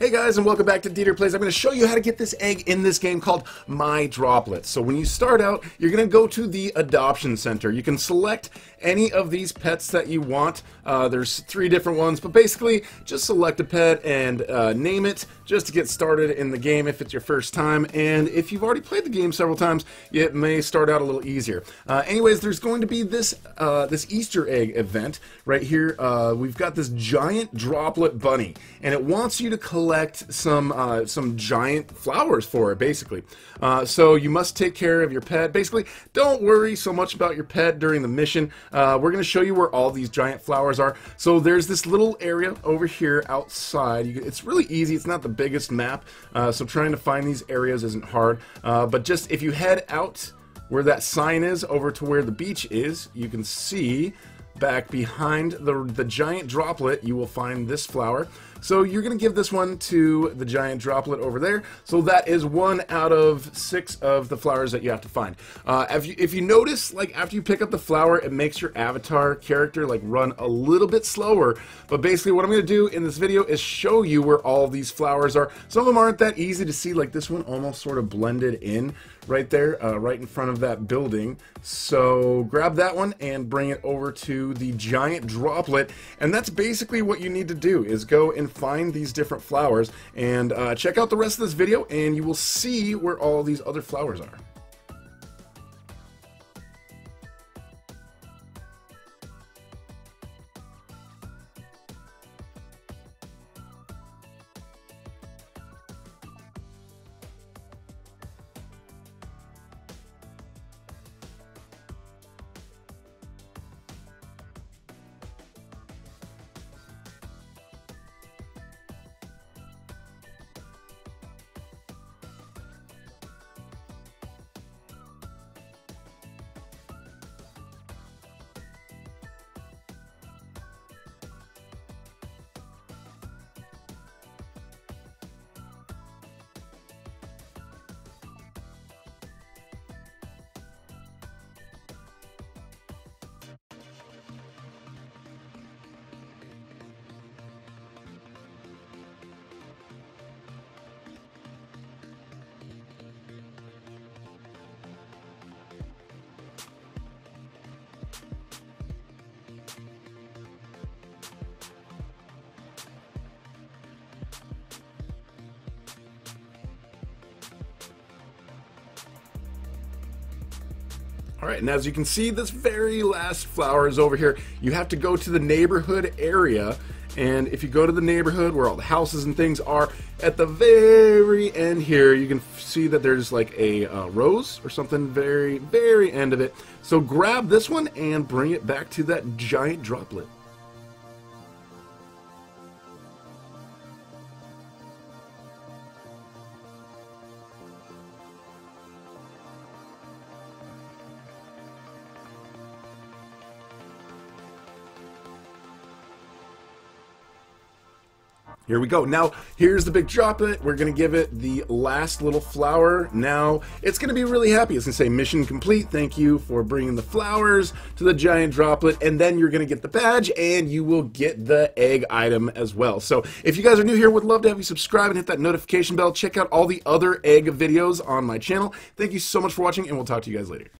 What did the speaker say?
Hey guys, and welcome back to Deeter Plays. I'm going to show you how to get this egg in this game called My Droplets. So when you start out, you're going to go to the Adoption Center. You can select any of these pets that you want. Uh, there's three different ones, but basically just select a pet and uh, name it just to get started in the game if it's your first time. And if you've already played the game several times, it may start out a little easier. Uh, anyways, there's going to be this uh, this Easter egg event right here. Uh, we've got this giant droplet bunny, and it wants you to collect some uh, some giant flowers for it, basically. so you must take care of your pet. Basically, don't worry so much about your pet during the mission. Uh, we're going to show you where all these giant flowers are. So there's this little area over here outside. You, it's really easy. It's not the biggest map, uh, so trying to find these areas isn't hard. Uh, but just if you head out where that sign is over to where the beach is, you can see back behind the, the giant droplet, you will find this flower. So you're going to give this one to the giant droplet over there. So that is one out of six of the flowers that you have to find. Uh, if, you, if you notice, like after you pick up the flower, it makes your avatar character like run a little bit slower. But basically what I'm going to do in this video is show you where all these flowers are. Some of them aren't that easy to see, like this one almost sort of blended in right there, uh, right in front of that building. So grab that one and bring it over to the giant droplet. And that's basically what you need to do is go and find these different flowers and uh, check out the rest of this video and you will see where all these other flowers are. All right, and as you can see, this very last flower is over here. You have to go to the neighborhood area, and if you go to the neighborhood where all the houses and things are, at the very end here, you can see that there's like a uh, rose or something very, very end of it. So grab this one and bring it back to that giant droplet. Here we go. Now, here's the big droplet. We're going to give it the last little flower. Now, it's going to be really happy. It's going to say mission complete. Thank you for bringing the flowers to the giant droplet. And then you're going to get the badge and you will get the egg item as well. So if you guys are new here, would love to have you subscribe and hit that notification bell. Check out all the other egg videos on my channel. Thank you so much for watching and we'll talk to you guys later.